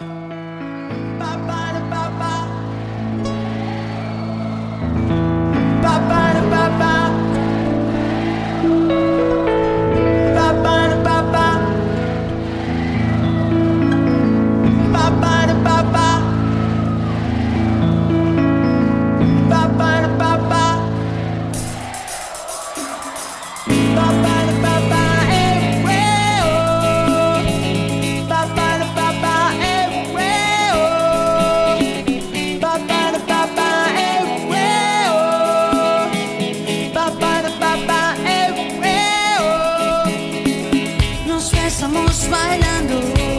love. bailando.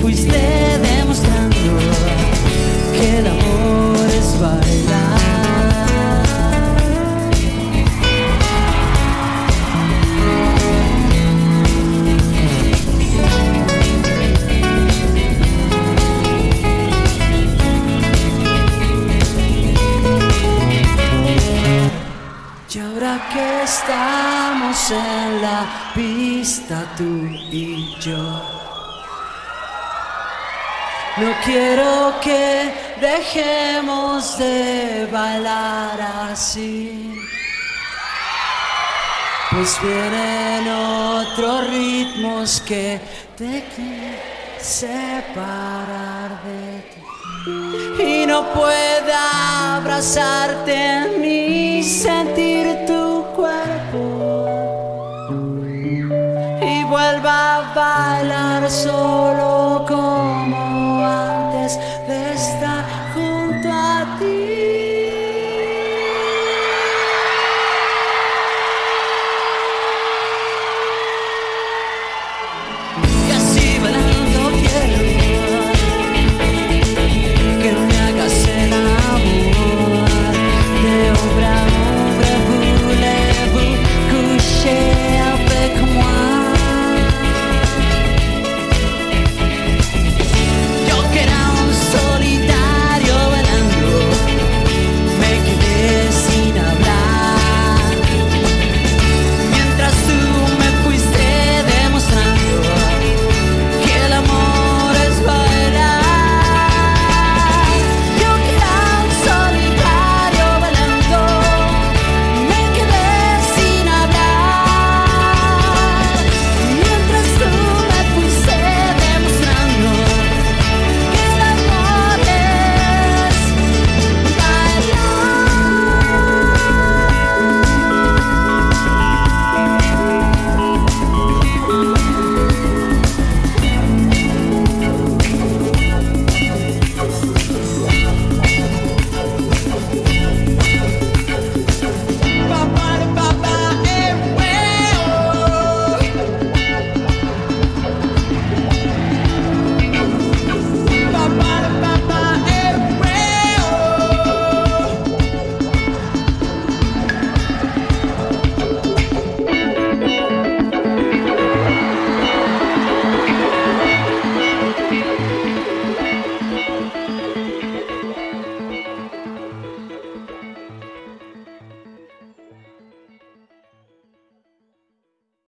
fuiste demostrando que el amor es bailar. Y ahora que estamos en la pista tú y yo. No quiero que dejemos de bailar así. Pues vienen otros ritmos que te quieren separar de ti. Y no puedo abrazarte en mis sentidos this time